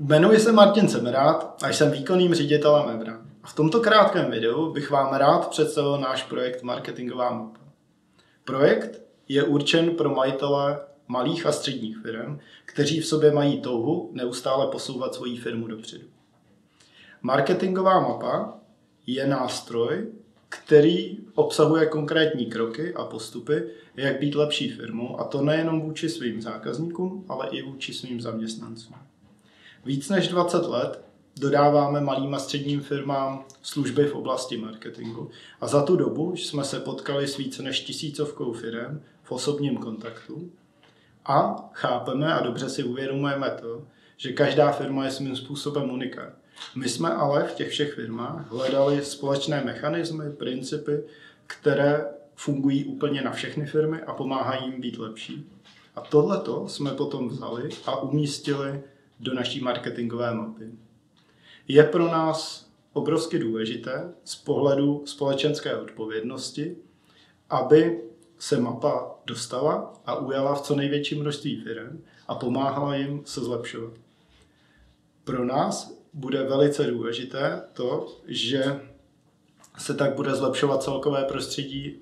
Jmenuji se Martin Semerát a jsem výkonným ředitelem Evra. A v tomto krátkém videu bych vám rád představil náš projekt Marketingová mapa. Projekt je určen pro majitele malých a středních firm, kteří v sobě mají touhu neustále posouvat svoji firmu dopředu. Marketingová mapa je nástroj, který obsahuje konkrétní kroky a postupy, jak být lepší firmou, a to nejenom vůči svým zákazníkům, ale i vůči svým zaměstnancům. Víc než 20 let dodáváme malým a středním firmám služby v oblasti marketingu a za tu dobu jsme se potkali s více než tisícovkou firm v osobním kontaktu a chápeme a dobře si uvědomujeme to, že každá firma je svým způsobem unikátní. My jsme ale v těch všech firmách hledali společné mechanismy, principy, které fungují úplně na všechny firmy a pomáhají jim být lepší. A tohleto jsme potom vzali a umístili do naší marketingové mapy. Je pro nás obrovsky důležité z pohledu společenské odpovědnosti, aby se mapa dostala a ujala v co největším množství firm a pomáhala jim se zlepšovat. Pro nás bude velice důležité to, že se tak bude zlepšovat celkové prostředí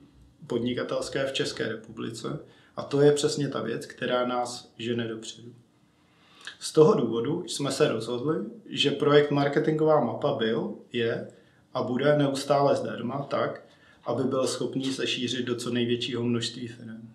podnikatelské v České republice a to je přesně ta věc, která nás žene dopředu. Z toho důvodu jsme se rozhodli, že projekt Marketingová mapa byl, je a bude neustále zdarma tak, aby byl schopný se šířit do co největšího množství firm.